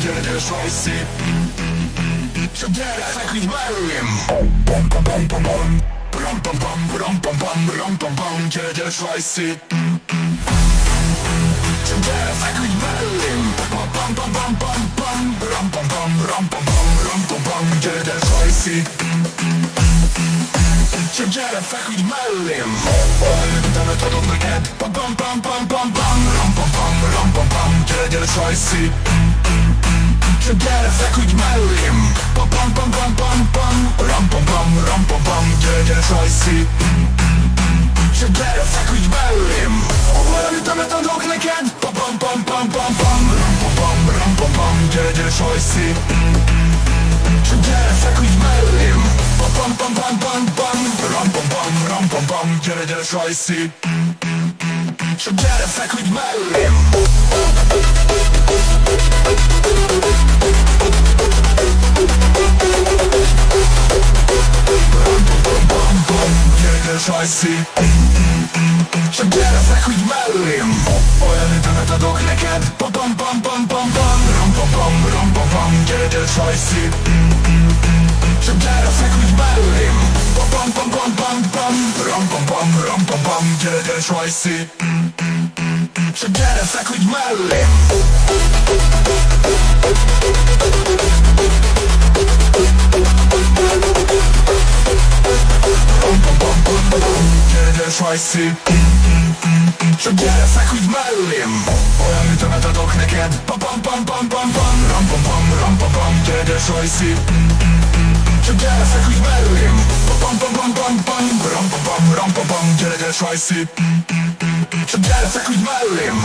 Gyere, gyere, sajszi Csak gyere, feküdj mellém! Ram pam pam, ram pam pam, ram pam pam Gyere, feküdj mellém Pam pam pam pam pam pam Ram pam pam, ram pam pam, ram pam pam Gyere, feküdj mellém ütemet adok neked Pam gyere, sajszi Csak gyere, feküdj mellém Pam pam pam pam pam pam Ram pam pam, ram pam pam Gyere, gyere, sajszi Csak gyere, feküdj mellém Olyan ütemet adok neked Pam pam pam pam pam pam Ram pam pam, ram pam pam Gyere, gyere, sajszi Csak gyere, feküdj mellém Pam pam pam pam pam pam Ram pam pam, ram pam pam Gyere, gyere, sajszi Csak gyere, feküdj mellém Gyere, gyere, sajszi Csak gyere, feküdj mellém Olyan ütemet adok neked Pam pam pam pam pam pam Ram pam pam, ram pam pam gyere, sajszi Csak gyere, feküdj mellém pam pam Gyere, gyere, sajszi Csak gyere, feküdj mellém Gyere, gyere, sajszi Csak gyere, feküdj mellém Olyan ütemet adok neked. Pam pam pam pam pam pam. Ram pam pam, ram pam pam. Gyere, gyere, sajszi Csak gyere, feküdj mellém Pam pam pam pam pam Ram pam pam, ram pam pam Gyere, gyere, sajszi Csak gyere, feküdj mellém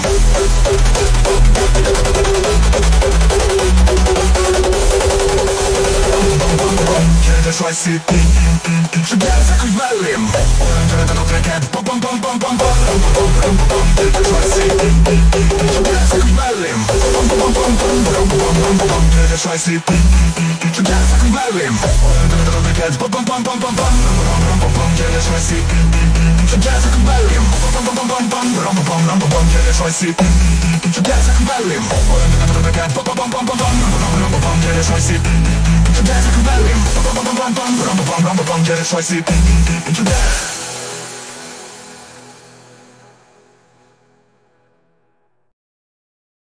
Gyere, gyere, sajszi Csak gyere, feküdj mellém Olyan ütemet adok neked Pam pam pam pam pam pam Ram pam pam, ram pam pam Gyere, gyere, sajszi Csak gyere, feküdj mellém Pam pam pam pam pam Ram pam pam, ram pam pam Gyere, gyere, sajszi Csak gyere, feküdj mellém Olyan ütemet adok neked Pam pam pam pam pam pam Ram pam pam, gyere, gyere, sajszi Csak gyere, feküdj mellém Pam pam pam pam pam Ram pam pam, ram pam pam Gyere, gyere, sajszi Csak gyere, feküdj mellém Olyan ütemet adok neked Pam pam pam pam pam Ram pam pam, gyere, gyere, sajszi Csak gyere, feküdj mellém Pam pam pam